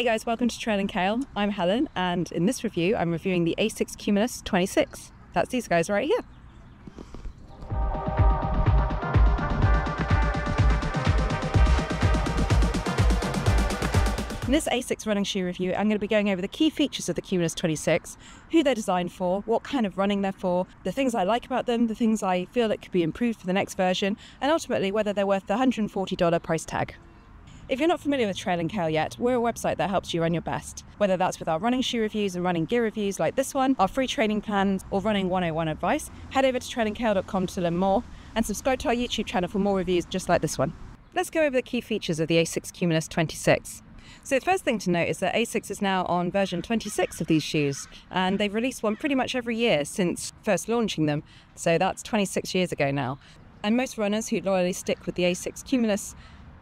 Hey guys, welcome to Trail and Kale. I'm Helen, and in this review, I'm reviewing the Asics Cumulus 26. That's these guys right here. In this Asics running shoe review, I'm going to be going over the key features of the Cumulus 26, who they're designed for, what kind of running they're for, the things I like about them, the things I feel that could be improved for the next version, and ultimately whether they're worth the $140 price tag. If you're not familiar with Trail and Kale yet, we're a website that helps you run your best, whether that's with our running shoe reviews and running gear reviews like this one, our free training plans, or running 101 advice. Head over to trailandkale.com to learn more and subscribe to our YouTube channel for more reviews just like this one. Let's go over the key features of the Asics Cumulus 26. So the first thing to note is that Asics is now on version 26 of these shoes, and they've released one pretty much every year since first launching them. So that's 26 years ago now. And most runners who loyally stick with the Asics Cumulus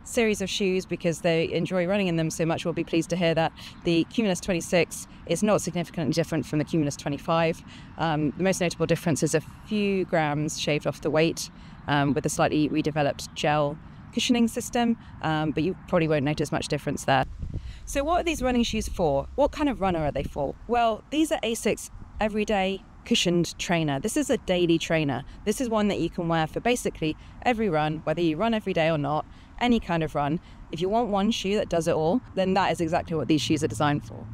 series of shoes because they enjoy running in them so much We'll be pleased to hear that the Cumulus 26 is not significantly different from the Cumulus 25. Um, the most notable difference is a few grams shaved off the weight um, with a slightly redeveloped gel cushioning system, um, but you probably won't notice much difference there. So, what are these running shoes for? What kind of runner are they for? Well, these are Asics everyday cushioned trainer. This is a daily trainer. This is one that you can wear for basically every run, whether you run every day or not, any kind of run. If you want one shoe that does it all, then that is exactly what these shoes are designed for.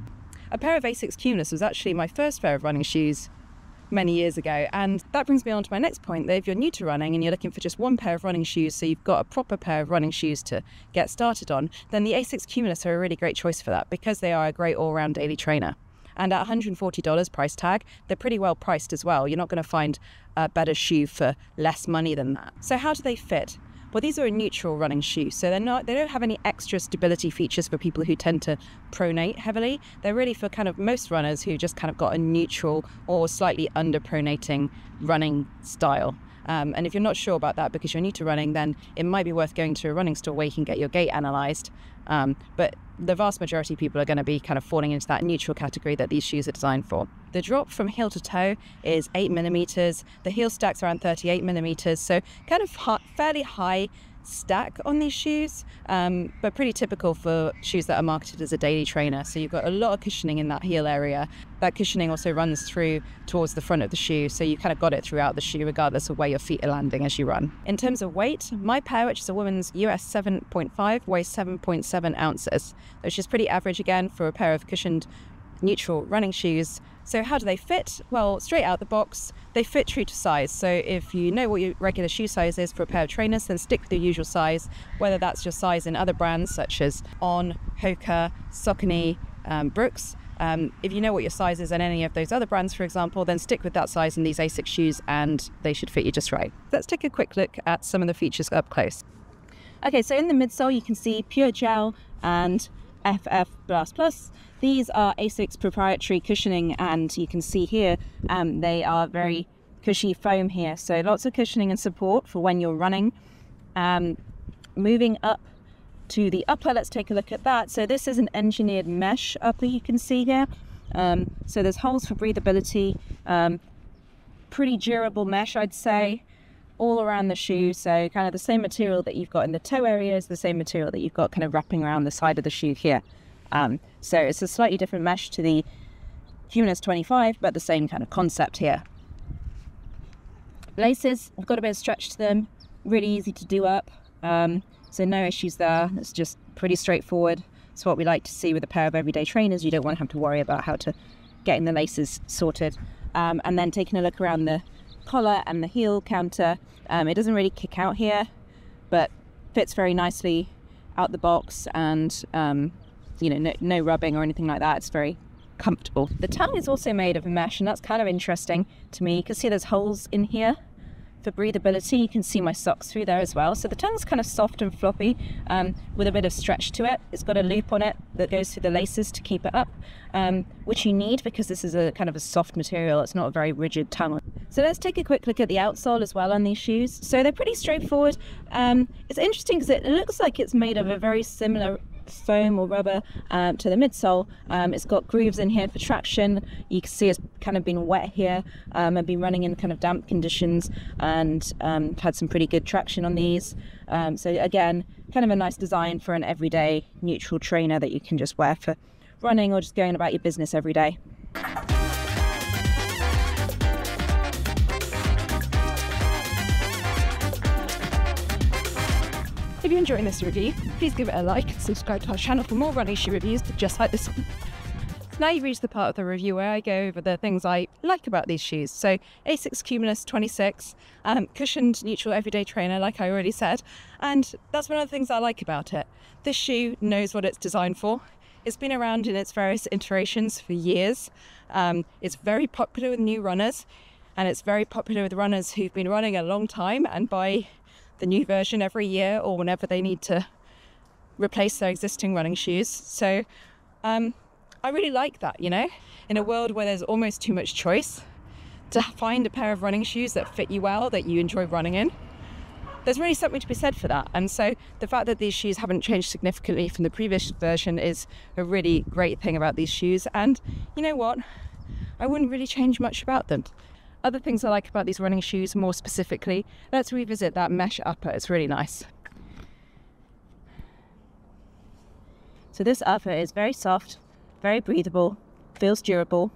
A pair of Asics Cumulus was actually my first pair of running shoes many years ago. And that brings me on to my next point that if you're new to running and you're looking for just one pair of running shoes, so you've got a proper pair of running shoes to get started on, then the Asics Cumulus are a really great choice for that because they are a great all round daily trainer. And at $140 price tag, they're pretty well priced as well. You're not going to find a better shoe for less money than that. So, how do they fit? Well, these are a neutral running shoe, so they're not they don't have any extra stability features for people who tend to pronate heavily. They're really for kind of most runners who just kind of got a neutral or slightly under pronating running style. Um, and if you're not sure about that because you're new to running, then it might be worth going to a running store where you can get your gait analysed. Um, but the vast majority of people are going to be kind of falling into that neutral category that these shoes are designed for. The drop from heel to toe is 8 millimeters. The heel stack's around 38 millimeters, so kind of fairly high stack on these shoes, um, but pretty typical for shoes that are marketed as a daily trainer. So you've got a lot of cushioning in that heel area. That cushioning also runs through towards the front of the shoe, so you kind of got it throughout the shoe, regardless of where your feet are landing as you run. In terms of weight, my pair, which is a woman's US 7.5, weighs 7.7 ounces, which is pretty average again for a pair of cushioned neutral running shoes. So, how do they fit? Well, straight out the box, they fit true to size. So, if you know what your regular shoe size is for a pair of trainers, then stick with your usual size, whether that's your size in other brands such as On, Hoka, Saucony, um, Brooks. Um, if you know what your size is in any of those other brands, for example, then stick with that size in these Asics shoes and they should fit you just right. Let's take a quick look at some of the features up close. Okay, so in the midsole, you can see pure gel and FF. These are Asics proprietary cushioning, and you can see here um, they are very cushy foam here. So lots of cushioning and support for when you're running. Um, moving up to the upper, let's take a look at that. So this is an engineered mesh upper you can see here. Um, so there's holes for breathability, um, pretty durable mesh, I'd say all around the shoe. So kind of the same material that you've got in the toe area is the same material that you've got kind of wrapping around the side of the shoe here. Um, so it's a slightly different mesh to the Cumulus 25, but the same kind of concept here. Laces have got a bit of stretch to them, really easy to do up. Um, so no issues there. It's just pretty straightforward. It's what we like to see with a pair of everyday trainers. You don't want to have to worry about how to getting the laces sorted. Um, and then taking a look around the collar and the heel counter. Um, it doesn't really kick out here, but fits very nicely out the box and um, you know no, no rubbing or anything like that. It's very comfortable. The tongue is also made of mesh and that's kind of interesting to me. You can see there's holes in here for breathability. You can see my socks through there as well. So the tongue's kind of soft and floppy um, with a bit of stretch to it. It's got a loop on it that goes through the laces to keep it up, um, which you need because this is a kind of a soft material. It's not a very rigid tongue. So let's take a quick look at the outsole as well on these shoes. So they're pretty straightforward. Um, it's interesting because it looks like it's made of a very similar foam or rubber um, to the midsole. Um, it's got grooves in here for traction. You can see it's kind of been wet here um, and been running in kind of damp conditions and um, had some pretty good traction on these. Um, so again, kind of a nice design for an everyday neutral trainer that you can just wear for running or just going about your business every day. If you're enjoying this review, please give it a like and subscribe to our channel for more running shoe reviews just like this one. Now you've reached the part of the review where I go over the things I like about these shoes. So Asics Cumulus 26, um, cushioned neutral everyday trainer, like I already said, and that's one of the things I like about it. This shoe knows what it's designed for. It's been around in its various iterations for years. Um, it's very popular with new runners, and it's very popular with runners who've been running a long time and buy the new version every year or whenever they need to replace their existing running shoes. So um, I really like that, you know, in a world where there's almost too much choice, to find a pair of running shoes that fit you well, that you enjoy running in. There's really something to be said for that. And so the fact that these shoes haven't changed significantly from the previous version is a really great thing about these shoes. And you know what? I wouldn't really change much about them. Other things I like about these running shoes more specifically, let's revisit that mesh upper. It's really nice. So this upper is very soft, very breathable, feels durable.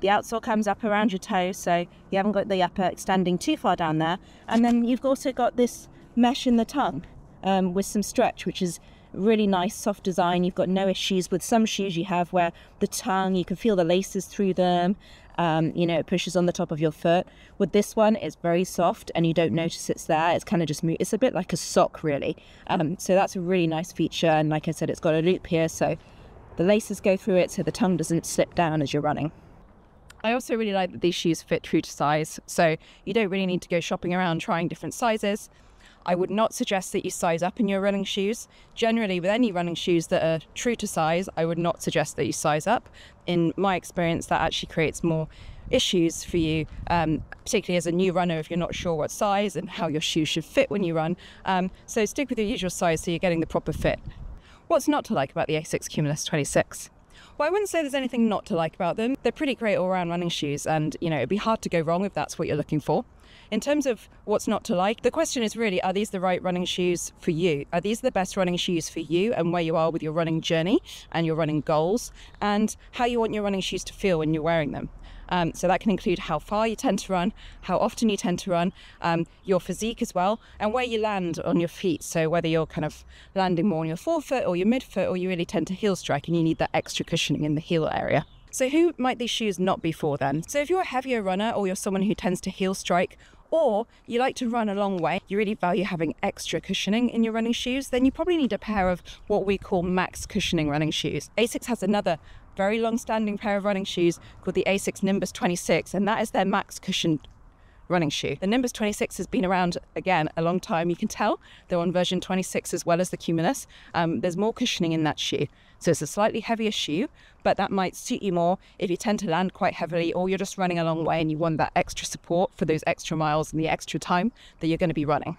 The outsole comes up around your toe, so you haven't got the upper extending too far down there. And then you've also got this mesh in the tongue um, with some stretch, which is really nice soft design. You've got no issues with some shoes you have where the tongue, you can feel the laces through them. Um, you know, it pushes on the top of your foot. With this one, it's very soft and you don't notice it's there. It's kind of just, it's a bit like a sock, really. Um, so that's a really nice feature. And like I said, it's got a loop here, so the laces go through it so the tongue doesn't slip down as you're running. I also really like that these shoes fit true to size, so you don't really need to go shopping around trying different sizes. I would not suggest that you size up in your running shoes. Generally, with any running shoes that are true to size, I would not suggest that you size up. In my experience, that actually creates more issues for you, um, particularly as a new runner if you're not sure what size and how your shoes should fit when you run. Um, so stick with your usual size so you're getting the proper fit. What's not to like about the Asics Cumulus 26? Well, I wouldn't say there's anything not to like about them. They're pretty great all-round running shoes, and you know it'd be hard to go wrong if that's what you're looking for. In terms of what's not to like, the question is really are these the right running shoes for you? Are these the best running shoes for you and where you are with your running journey and your running goals and how you want your running shoes to feel when you're wearing them? Um, so that can include how far you tend to run, how often you tend to run, um, your physique as well, and where you land on your feet. So whether you're kind of landing more on your forefoot or your midfoot, or you really tend to heel strike and you need that extra cushioning in the heel area. So, who might these shoes not be for then? So, if you're a heavier runner or you're someone who tends to heel strike, or you like to run a long way, you really value having extra cushioning in your running shoes, then you probably need a pair of what we call max cushioning running shoes. Asics has another very long standing pair of running shoes called the Asics Nimbus 26, and that is their max cushioned running shoe. The Nimbus 26 has been around again a long time. You can tell they're on version 26 as well as the Cumulus. Um, there's more cushioning in that shoe. So it's a slightly heavier shoe, but that might suit you more if you tend to land quite heavily or you're just running a long way and you want that extra support for those extra miles and the extra time that you're going to be running.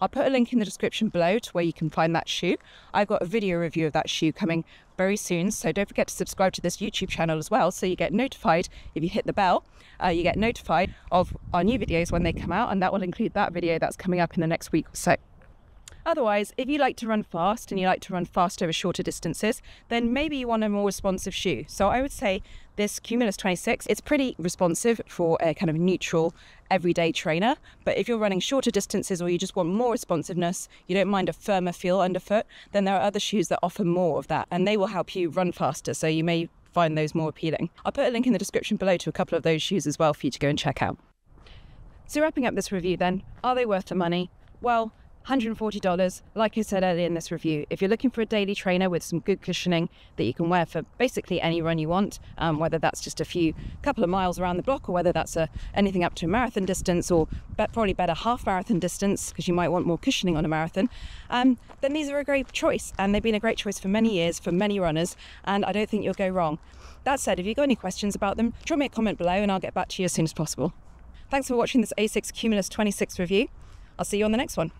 I'll put a link in the description below to where you can find that shoe. I've got a video review of that shoe coming very soon, so don't forget to subscribe to this YouTube channel as well so you get notified if you hit the bell. Uh, you get notified of our new videos when they come out, and that will include that video that's coming up in the next week or so. Otherwise, if you like to run fast and you like to run fast over shorter distances, then maybe you want a more responsive shoe. So I would say this Cumulus 26, it's pretty responsive for a kind of neutral everyday trainer. But if you're running shorter distances or you just want more responsiveness, you don't mind a firmer feel underfoot, then there are other shoes that offer more of that and they will help you run faster. So you may find those more appealing. I'll put a link in the description below to a couple of those shoes as well for you to go and check out. So wrapping up this review then, are they worth the money? Well, $140, like I said earlier in this review. If you're looking for a daily trainer with some good cushioning that you can wear for basically any run you want, um, whether that's just a few couple of miles around the block or whether that's a, anything up to a marathon distance or probably better half marathon distance because you might want more cushioning on a marathon, um, then these are a great choice. And they've been a great choice for many years for many runners, and I don't think you'll go wrong. That said, if you've got any questions about them, drop me a comment below and I'll get back to you as soon as possible. Thanks for watching this Asics Cumulus 26 review. I'll see you on the next one.